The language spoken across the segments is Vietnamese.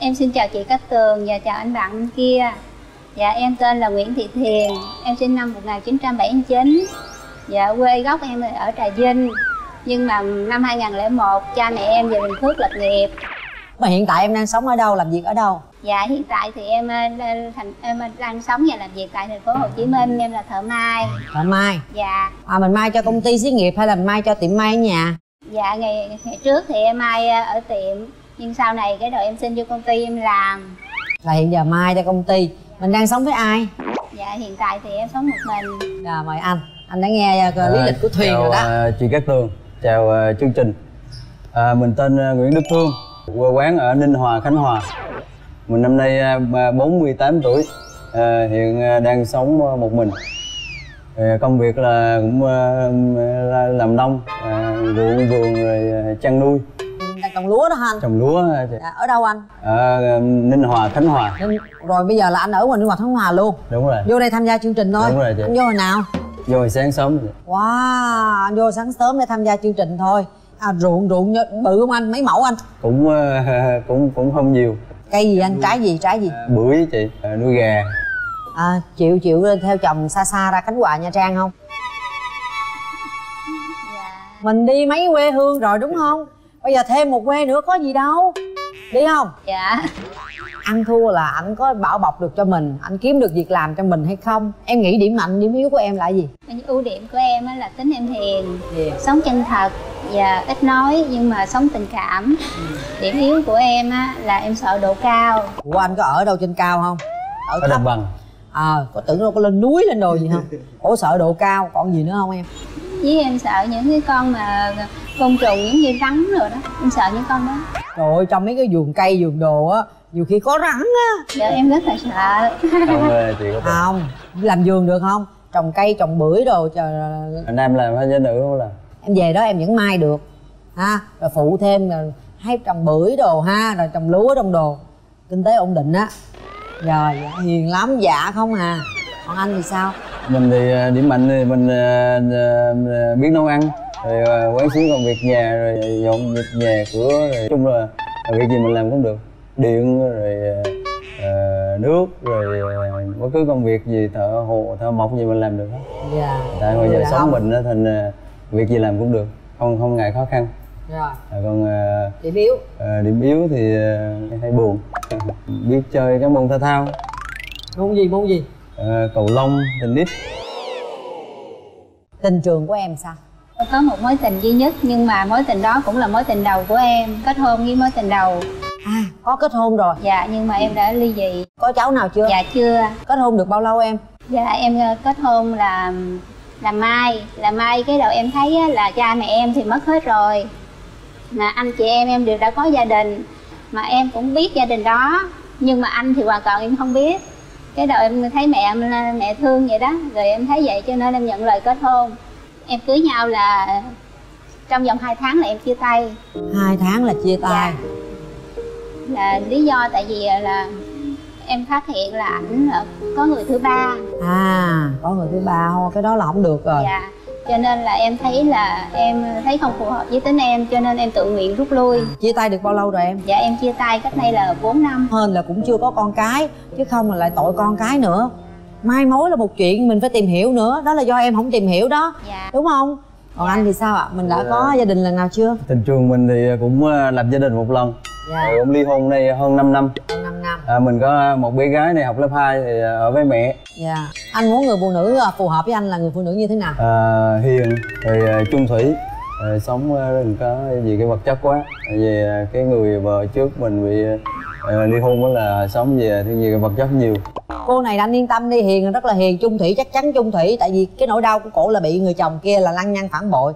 Em xin chào chị Cát Tường và chào anh bạn bên kia. Dạ em tên là Nguyễn Thị Thiền, em sinh năm 1979. Dạ quê gốc em ở Trà Vinh. Nhưng mà năm 2001 cha mẹ em về Bình Phước lập nghiệp. mà hiện tại em đang sống ở đâu làm việc ở đâu Dạ hiện tại thì em ờ, thành em đang sống và làm việc tại thành phố Hồ Chí Minh, em là thợ may. thợ mai Dạ, à mình mai cho công ty xí nghiệp hay là mai cho tiệm may ở nhà dạ ngày ngày trước thì em may ờ, ở tiệm nhưng sau này cái đầu em xin vô công ty em làm. là hiện giờ mai cho công ty. Mình đang sống với ai? Dạ hiện tại thì em sống một mình. à, mời anh. Anh đã nghe uh, lý À, lịch của thuyền chào, rồi đó. à, chị Cát Tường. Chào à, chương trình. À, mình tên à, Nguyễn Đức Thương quê quán ở Ninh Hòa Khánh Hòa. Mình năm nay à, ba- 48 tuổi. À, hiện à, đang sống à, một mình. À, công việc là cũng à, là làm nông à, ruộng vườn rồi à, chăn nuôi trồng lúa đó hả anh? Trồng lúa à, chị. à, ở đâu anh? Ở à, Ninh Hòa Khánh Hòa. Rồi bây giờ là anh ở ngoài Ninh Hòa Thắng Hòa luôn. Đúng rồi. Vô đây tham gia chương trình thôi. Đúng rồi chị. anh vô hồi nào? Vô hồi sáng sớm wow anh vô sáng sớm để tham gia chương trình thôi. À, ruộng ruộng bự không anh? Mấy mẫu anh? Cũng à, cũng cũng không nhiều. Cây gì anh? Trái gì? Trái gì? à, bưởi chị. À, nuôi gà. À, chịu chịu lên theo chồng xa xa ra Khánh Hòa Nha Trang không? Dạ. mình đi mấy quê hương rồi đúng không bây giờ thêm một quê nữa có gì đâu đi không Dạ. ăn thua là anh có bảo bọc được cho mình anh kiếm được việc làm cho mình hay không em nghĩ điểm mạnh điểm yếu của em là gì Những ưu điểm của em á là tính em hiền, Hiền. sống chân thật và ít nói nhưng mà sống tình cảm. Điểm yếu của em á là em sợ độ cao. của anh có ở đâu trên cao không ở ở đồng bằng à có tưởng đâu có lên núi lên đồi gì không ủa sợ độ cao còn gì nữa không em? Với em sợ những cái con mà côn trùng giống như rắn rồi đó, em sợ những con đó. trời ơi trong mấy cái vườn cây vườn đồ á nhiều khi có rắn á. Dạ em rất là sợ. không ờ, chị có thể. Không làm vườn được không? Trồng cây trồng bưởi đồ trời anh em làm hay nữ không làm? Em về đó em vẫn mai được ha? Rồi phụ thêm rồi hay trồng bưởi đồ ha rồi trồng lúa trong đồ. Kinh tế ổn định á rồi dạ, hiền lắm dạ không à. Còn anh thì sao? Mình thì ờ, điểm mạnh thì mình ờ, ờ, biết nấu ăn. Rồi quán xuyến công việc nhà rồi dọn dẹp nhà cửa rồi nói chung là việc gì mình làm cũng được. Điện rồi ờ, nước rồi bất cứ công việc gì thợ hồ thợ mộc gì mình làm được hết. Dạ. Tại bây giờ sống mình đó thành ờ, việc gì làm cũng được. Không không ngại khó khăn rồi À, còn ờ, điểm yếu. ờ, điểm yếu thì ờ, hay buồn. Biết chơi các môn thể thao. Môn gì môn gì? Ờ, cầu lông tennis. Tình trường của em sao? Có một mối tình duy nhất nhưng mà mối tình đó cũng là mối tình đầu của em, kết hôn với mối tình đầu. à có kết hôn rồi. Dạ nhưng mà em đã ly dị. có cháu nào chưa? Dạ chưa. kết hôn được bao lâu em? Dạ em ờ, kết hôn là là mai, là mai cái đầu em thấy á, là cha mẹ em thì mất hết rồi. Mà anh chị em em đều đã có gia đình. Mà em cũng biết gia đình đó. Nhưng mà anh thì hoàn toàn em không biết. Cái đầu em thấy mẹ em mẹ thương vậy đó, rồi em thấy vậy cho nên em nhận lời kết hôn. Em cưới nhau là trong vòng 2 tháng là em chia tay. hai tháng là chia tay. Là lý do tại vì là em phát hiện là ảnh có người thứ ba. À có người thứ ba. Thôi cái đó là không được rồi. Dạ, cho nên là em thấy là em thấy không phù hợp với tính em cho nên em tự nguyện rút lui. chia tay được bao lâu rồi em Dạ em chia tay cách đây là 4 năm. hơn là cũng chưa có con cái chứ không là lại tội con cái nữa mai mối là một chuyện mình phải tìm hiểu nữa đó là do em không tìm hiểu đó Dạ. đúng không còn Dạ. anh thì sao ạ? Mình đã Dạ. có gia đình lần nào chưa? Tình trường mình thì cũng ờ, lập gia đình một lần. Dạ. Rồi cũng ly hôn đây hơn 5 năm. Hơn năm năm. À, mình có một bé gái này học lớp 2 thì ờ, ở với mẹ. Dạ. Anh muốn người phụ nữ à, phù hợp với anh là người phụ nữ như thế nào? À, hiền rồi ờ, chung thủy. Rồi sống ờ, đừng có gì cái vật chất quá. Ờ, cái người vợ trước mình bị ờ, ly hôn đó là sống về thiên về vật chất nhiều cô này anh yên tâm đi hiền rất là hiền chung thủy chắc chắn chung thủy. Tại vì cái nỗi đau của cổ là bị người chồng kia là lăng nhăng phản bội.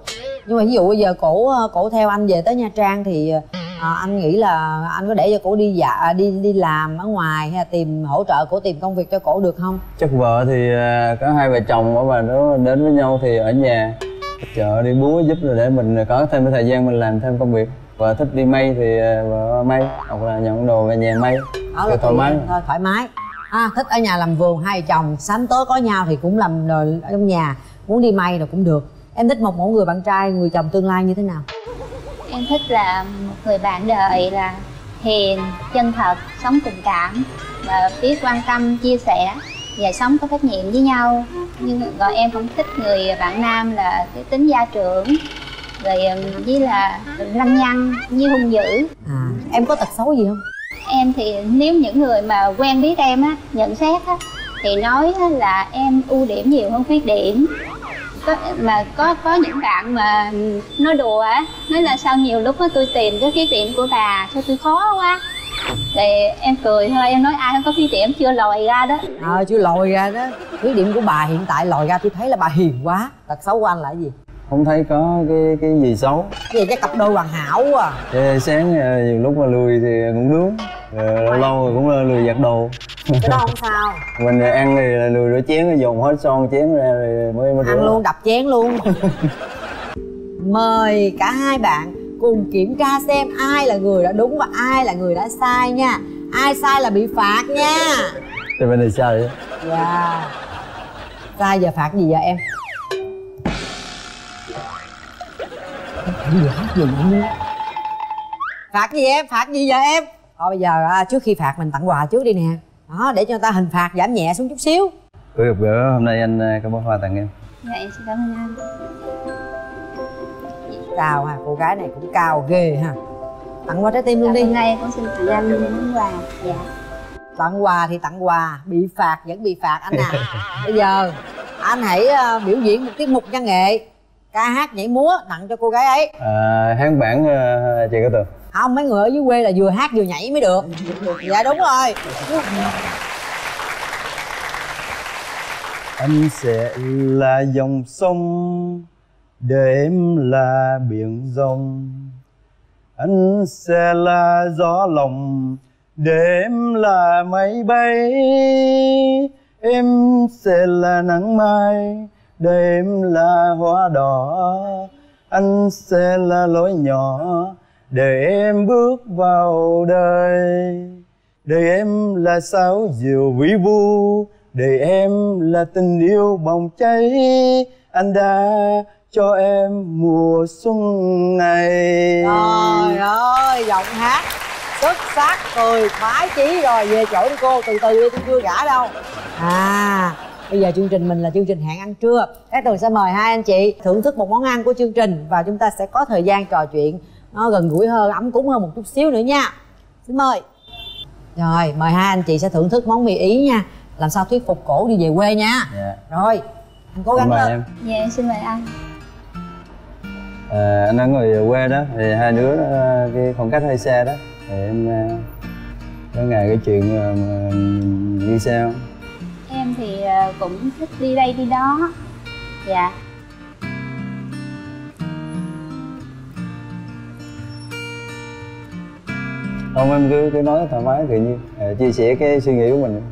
Nhưng mà ví dụ bây giờ cổ ờ, cổ theo anh về tới nha trang thì à, anh nghĩ là anh có để cho cổ đi dạ đi đi làm ở ngoài hay là tìm hỗ trợ cổ tìm công việc cho cổ được không? Chắc vợ thì ờ, có hai vợ chồng ở và nó đến với nhau thì ở nhà. Chợ đi búa giúp rồi để mình có thêm cái thời gian mình làm thêm công việc. Vợ thích đi may thì vợ may hoặc là nhận đồ về nhà may. Thì là thoải mái. thôi thoải mái à, thích ở nhà làm vườn hai chồng sắm tối có nhau thì cũng làm rồi ở trong nhà muốn đi may rồi cũng được. Em thích một mẫu người bạn trai người chồng tương lai như thế nào? Em thích là một người bạn đời là hiền chân thật sống tình cảm và biết quan tâm chia sẻ và sống có trách nhiệm với nhau. Nhưng gọi em không thích người bạn nam là cái tính gia trưởng rồi với là lăng nhăng với hung dữ. À em có tật xấu gì không em thì nếu những người mà quen biết em á nhận xét á thì nói á, là em ưu điểm nhiều hơn khuyết điểm. Có, mà có có những bạn mà nói đùa á nói là sao nhiều lúc á tôi tìm cái khuyết điểm của bà sao tôi khó quá. Thì em cười thôi em nói ai không có khuyết điểm chưa lòi ra đó. Ờ chưa lòi ra đó. Khuyết điểm của bà hiện tại lòi ra tôi thấy là bà hiền quá. Tật xấu của anh là cái gì? Không thấy có cái cái gì xấu. Cái gì cái cặp đôi hoàn hảo quá à. Sáng ờ, nhiều lúc mà lười thì ngủ nướng Rồi lâu lâu rồi cũng lười giặt đồ. Cái đó không sao. Mình ăn thì là lười rửa chén dồn hết son chén ra rồi mới mới rửa. ăn luôn đập chén luôn. Mời cả hai bạn cùng kiểm tra xem ai là người đã đúng và ai là người đã sai nha. Ai sai là bị phạt nha. Thì bên này sao vậy dạ. Sai giờ phạt gì vậy em Gì hết gì nữa? phạt gì em? Phạt gì vậy em? Thôi bây giờ à, trước khi phạt mình tặng quà trước đi nè. Đó để cho người ta hình phạt giảm nhẹ xuống chút xíu. Bữa gặp gỡ hôm nay anh ờ, có bó hoa tặng em. Dạ em xin cảm ơn anh. Cao ha cô gái này cũng cao ghê ha. Tặng qua trái tim luôn Dạ, đi. hôm nay em cũng xin tặng anh món quà. Dạ. Tặng quà thì tặng quà bị phạt vẫn bị phạt anh à. Bây giờ anh hãy ờ, biểu diễn một tiết mục văn nghệ ca hát nhảy múa tặng cho cô gái ấy. À, hát bản ờ, chị có tường. Không mấy người ở dưới quê là vừa hát vừa nhảy mới được. Dạ đúng rồi. Anh sẽ là dòng sông để em là biển rộng. Anh sẽ là gió lòng để em là máy bay. Em sẽ là nắng mai để em là hoa đỏ, anh sẽ là lối nhỏ để em bước vào đời. Để em là sao diệu vĩ vu, để em là tình yêu bồng cháy. Anh đã cho em mùa xuân này. Trời ơi, giọng hát xuất sắc, cười khoái chí rồi, về chỗ cô, từ từ đi, tôi chưa gả đâu. À bây giờ chương trình mình là chương trình hẹn ăn trưa. Các tường sẽ mời hai anh chị thưởng thức một món ăn của chương trình và chúng ta sẽ có thời gian trò chuyện. Nó gần gũi hơn ấm cúng hơn một chút xíu nữa nha. Xin mời. Rồi mời hai anh chị sẽ thưởng thức món mì ý nha. Làm sao thuyết phục cổ đi về quê nha. Dạ. Rồi anh cố gắng lên. em. Dạ em xin mời anh. À, anh ở người quê đó thì hai đứa ờ, cái khoảng cách hơi xa đó. Thì em ờ, có ngày cái chuyện mà như sao em thì ờ, cũng thích đi đây đi đó. Dạ. Không em cứ cứ nói thoải mái tự nhiên à, chia sẻ cái suy nghĩ của mình.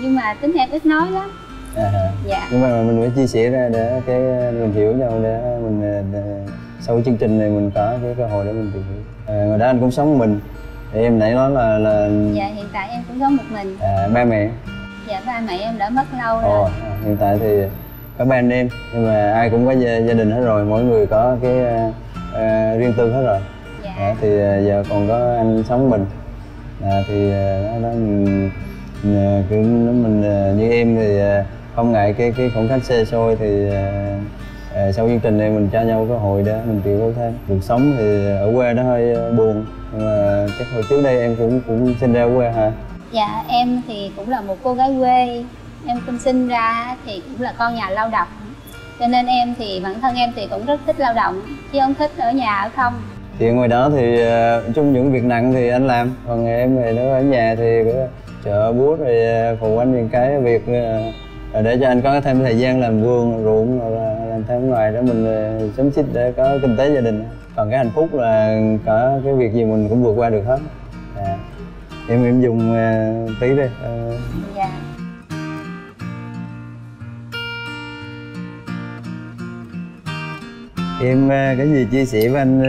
Nhưng mà tính em ít nói lắm. À, à. dạ. Nhưng mà mình phải chia sẻ ra để cái mình hiểu nhau để mình ờ, để, sau chương trình này mình có cái cơ hội để mình tìm hiểu. À, ngoài đó anh cũng sống một mình. Thì em nãy nói là là dạ hiện tại em cũng sống một mình. À, ba mẹ dạ ba mẹ em đã mất lâu Ồ, rồi. À, hiện tại thì có ba anh em nhưng mà ai cũng có gia, gia đình hết rồi mỗi người có cái ờ, ờ, riêng tư hết rồi. Dạ. À, thì ờ, giờ còn có anh sống mình. À, thì ờ, đó, đó mình, mình, ờ, cứ nếu mình ờ, như em thì ờ, không ngại cái cái khoảng cách xa xôi thì ờ, ờ, sau chương trình này mình cho nhau cơ hội để mình tìm hiểu thêm cuộc sống thì ở quê nó hơi ờ, buồn. Nhưng mà chắc hồi trước đây em cũng cũng sinh ra quê hả dạ em thì cũng là một cô gái quê. Em cũng sinh ra thì cũng là con nhà lao động. Cho nên em thì bản thân em thì cũng rất thích lao động. Chứ không thích ở nhà ở không. Thì ngoài đó thì ờ, chung những việc nặng thì anh làm. Còn em thì nó ở nhà thì chợ búa thì phụ anh những cái việc ờ, ờ, để cho anh có thêm thời gian làm vườn ruộng hoặc là làm thêm ngoài để mình sống sắm xích để có kinh tế gia đình. Còn cái hạnh phúc là cả cái việc gì mình cũng vượt qua được hết em em dùng ờ, tí đi Ờ, dạ. Em ờ, cái gì chia sẻ với anh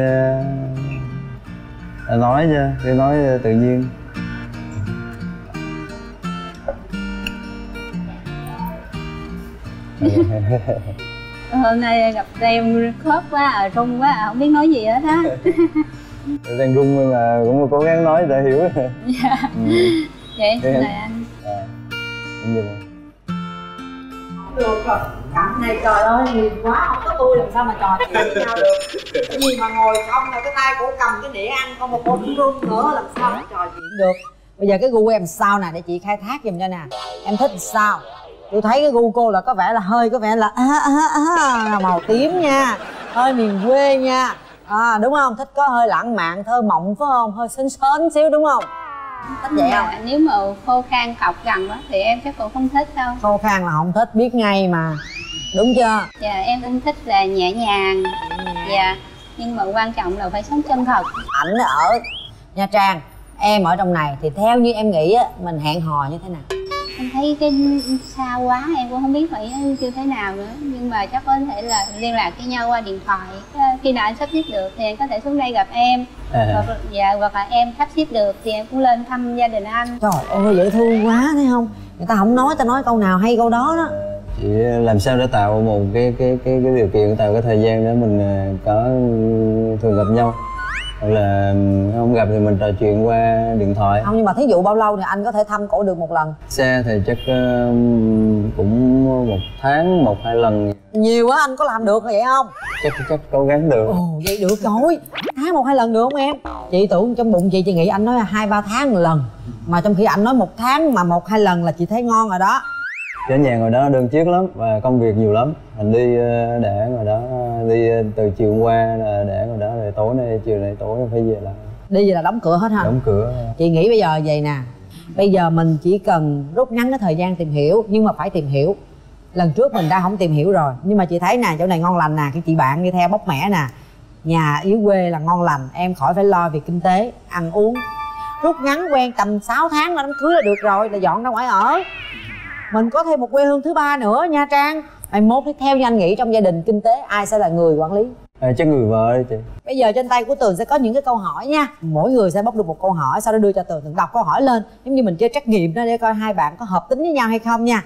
anh nói cho cứ nói ờ, tự nhiên. Hôm nay gặp em khớp quá à rung quá à không biết nói gì hết á đang run nhưng mà cũng cố gắng nói để hiểu. Dạ. Ừ. vậy Thế em- mời anh. À, em được rồi. Cặp này trời ơi hiền quá không có tôi làm sao mà trò chuyện với nhau được. Cái gì mà ngồi không là cái tay cổ cầm cái đĩa ăn không một con cũng run nữa làm sao mà trò chuyện được. Bây giờ cái gu của em sao nè để chị khai thác giùm cho nè. Em thích sao? Tôi thấy cái gu cô là có vẻ là hơi có vẻ là à, à, à, màu tím nha hơi miền quê nha à, đúng không? Thích có hơi lãng mạn thơ mộng phải không? Hơi sến sến xíu đúng không? Thích vậy không? Dạ, nếu mà khô khan cọc cằn quá thì em chắc cũng không thích đâu. Khô khan là không thích biết ngay mà. Đúng chưa? Dạ em cũng thích là nhẹ nhàng. Dạ nhưng mà quan trọng là phải sống chân thật. Ảnh ở nha trang em ở trong này thì theo như em nghĩ á mình hẹn hò như thế nào em thấy cái xa quá em cũng không biết phải như thế nào nữa. Nhưng mà chắc có thể là liên lạc với nhau qua điện thoại. Ờ, khi nào anh sắp xếp được thì anh có thể xuống đây gặp em. À, hoặc là, dạ hoặc là em sắp xếp được thì em cũng lên thăm gia đình anh. Trời ơi dễ thương quá thấy không? Người ta không nói ta nói câu nào hay câu đó đó. Chỉ làm sao để tạo một cái cái cái cái điều kiện tạo cái thời gian để mình ờ, có thường gặp nhau hoặc là không gặp thì mình trò chuyện qua điện thoại. Không nhưng mà thí dụ bao lâu thì anh có thể thăm cổ được một lần? Xe thì chắc ờ, cũng một tháng một hai lần. Nhiều quá anh có làm được vậy không? Chắc chắc cố gắng được. Ồ vậy được rồi. Tháng một hai lần được không em? Chị tưởng trong bụng chị chị nghĩ anh nói là hai ba tháng một lần. Mà trong khi anh nói một tháng mà một hai lần là chị thấy ngon rồi đó ở nhà ngồi đó đơn chiếc lắm và công việc nhiều lắm. Mình đi ờ, để ngồi đó đi ờ, từ chiều qua là để ngồi đó rồi tối nay chiều nay tối phải về là đi về là đóng cửa hết ha đóng cửa. Chị nghĩ bây giờ vậy nè. Bây giờ mình chỉ cần rút ngắn cái thời gian tìm hiểu nhưng mà phải tìm hiểu. Lần trước mình đã không tìm hiểu rồi nhưng mà chị thấy nè chỗ này ngon lành nè cái chị bạn đi theo bóc mẻ nè. Nhà dưới quê là ngon lành em khỏi phải lo việc kinh tế ăn uống. Rút ngắn quen tầm 6 tháng là đám cưới là được rồi là dọn ra ngoài ở mình có thêm một quê hương thứ ba nữa nha trang. Mai mốt thì theo như anh nghĩ trong gia đình kinh tế ai sẽ là người quản lý? À, chắc người vợ đi chị. Bây giờ trên tay của Tường sẽ có những cái câu hỏi nha. Mỗi người sẽ bóc được một câu hỏi Sau đó đưa cho Tường Tường đọc câu hỏi lên. Giống như mình chơi trắc nghiệm đó Để coi hai bạn có hợp tính với nhau hay không nha.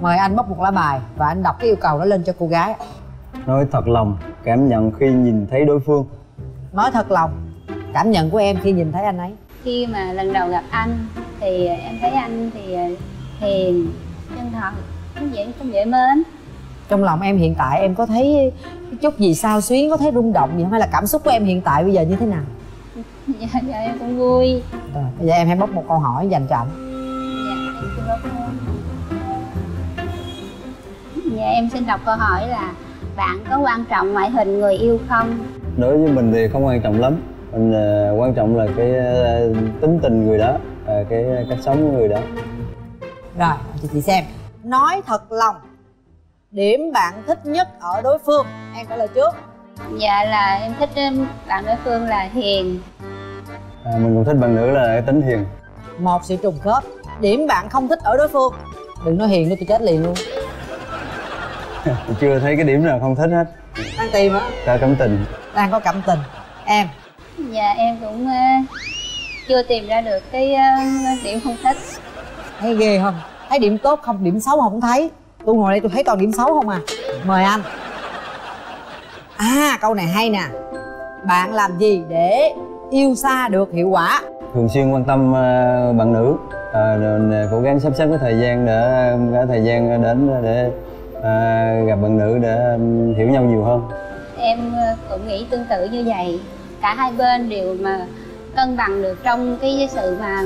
Mời anh bóc một lá bài Và anh đọc cái yêu cầu đó lên cho cô gái. Nói thật lòng cảm nhận khi nhìn thấy đối phương. Nói thật lòng Cảm nhận của em khi nhìn thấy anh ấy. Khi mà lần đầu gặp anh thì em thấy anh thì hiền thật. Cũng dễ cũng dễ mến. Trong lòng em hiện tại em có thấy chút gì sao xuyến Có thấy rung động gì không? Hay là cảm xúc của em hiện tại bây giờ như thế nào? Dạ, dạ em cũng vui. Rồi, bây giờ em hãy bóc một câu hỏi dành cho anh dạ em xin bóc dạ em xin đọc câu hỏi là bạn có quan trọng ngoại hình người yêu không? Đối với mình thì không quan trọng lắm. Mình ờ, quan trọng là cái ờ, tính tình người đó và cái cách sống của người đó. Rồi chị xem Nói thật lòng Điểm bạn thích nhất ở đối phương Em trả lời trước. Dạ là em thích bạn đối phương là hiền. À, mình cũng thích bạn nữ là cái tính hiền. Một sự trùng khớp điểm bạn không thích ở đối phương. Đừng nói hiền nữa tôi chết liền luôn. Chưa thấy cái điểm nào không thích hết. Đang tìm á ta cảm tình. Đang có cảm tình. Em? Dạ em cũng uh, chưa tìm ra được cái uh, điểm không thích. Thấy ghê không thấy điểm tốt không? Điểm xấu không? Thấy. Tôi ngồi đây tôi thấy toàn điểm xấu không à? Mời anh. À câu này hay nè. Bạn làm gì để yêu xa được hiệu quả? Thường xuyên quan tâm ờ, bạn nữ. À, rồi cố gắng sắp xếp cái thời gian để ờ, có thời gian đến để ờ, gặp bạn nữ để hiểu nhau nhiều hơn. Em ờ, cũng nghĩ tương tự như vậy. Cả hai bên đều mà cân bằng được trong cái sự mà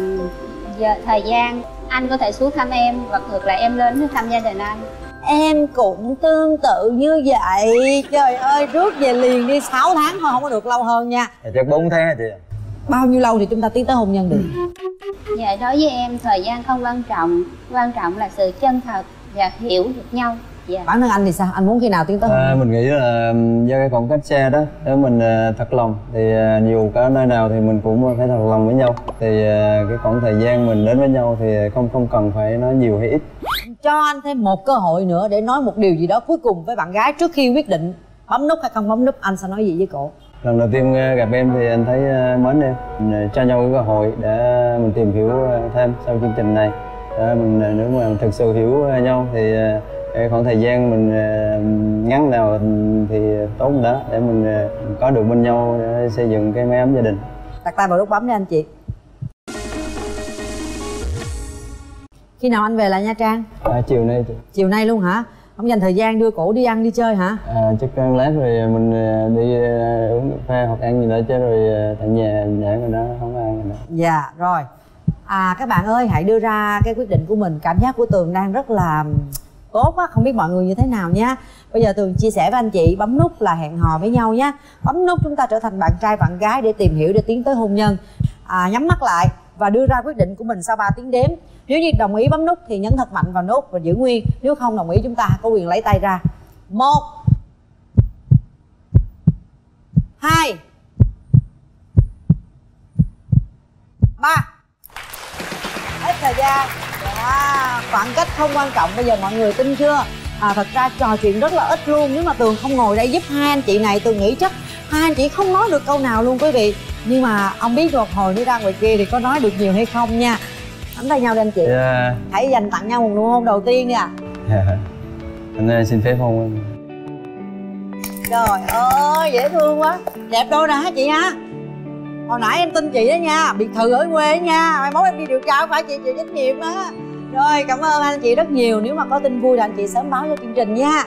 giờ thời gian anh có thể xuống thăm em hoặc ngược lại em lên thăm gia đình anh. Em cũng tương tự như vậy. Trời ơi rước về liền đi. 6 tháng thôi không có được lâu hơn nha. Dạ, chắc 4 tháng hả chị? Bao nhiêu lâu thì chúng ta tiến tới hôn nhân được? Dạ đối với em thời gian không quan trọng. Quan trọng là sự chân thật và hiểu được nhau dạ. Bản thân anh thì sao? Anh muốn khi nào tiến tới? À, mình nghĩ là do cái khoảng cách xa đó nếu mình à, thật lòng thì à, dù có nơi nào thì mình cũng phải thật lòng với nhau. Thì cái khoảng thời gian mình đến với nhau thì không không cần phải nói nhiều hay ít. Cho anh thêm một cơ hội nữa để nói một điều gì đó cuối cùng với bạn gái trước khi quyết định bấm nút hay không bấm nút anh sẽ nói gì với cổ lần đầu tiên gặp em thì anh thấy mến em. Mình cho nhau cái cơ hội để mình tìm hiểu thêm sau chương trình này. Để mình nếu mà thực sự hiểu nhau thì khoảng thời gian mình à, ngắn nào thì tốt đó để mình à, có được bên nhau để xây dựng cái mái ấm gia đình. Đặt tay vào nút bấm đi anh chị. Khi nào anh về lại nha trang? À, chiều nay chị. Chiều nay luôn hả? Không dành thời gian đưa cổ đi ăn đi chơi hả? À, chắc ăn lát rồi mình đi uống cà phê hoặc ăn gì đó chứ rồi tại nhà nhãn rồi đó không ăn rồi đó. Dạ rồi. À các bạn ơi hãy đưa ra cái quyết định của mình. Cảm giác của tường đang rất là tốt quá không biết mọi người như thế nào nha. Bây giờ tường chia sẻ với anh chị bấm nút là hẹn hò với nhau nhé bấm nút chúng ta trở thành bạn trai bạn gái để tìm hiểu để tiến tới hôn nhân. À, nhắm mắt lại và đưa ra quyết định của mình sau 3 tiếng đếm. Nếu như đồng ý bấm nút thì nhấn thật mạnh vào nút và giữ nguyên. Nếu không đồng ý chúng ta có quyền lấy tay ra. Một hai ba. Hết thời gian. Wow khoảng cách không quan trọng bây giờ mọi người tin chưa? À, thật ra trò chuyện rất là ít luôn nếu mà tường không ngồi đây giúp hai anh chị này tường nghĩ chắc hai anh chị không nói được câu nào luôn quý vị. Nhưng mà ông biết một hồi nữa ra ngoài kia thì có nói được nhiều hay không nha? Nắm tay nhau đi anh chị. Dạ. Hãy dành tặng nhau một nụ hôn đầu tiên đi ạ. Dạ. Anh ơi, xin phép hôn em. Trời ơi dễ thương quá. Đẹp đôi nè hả chị ha hồi nãy em tin chị đó nha. Biệt thự ở quê nha. Mai mốt em đi điều tra phải chị chịu trách nhiệm á rồi, cảm ơn anh chị rất nhiều. Nếu mà có tin vui thì anh chị sớm báo cho chương trình nha.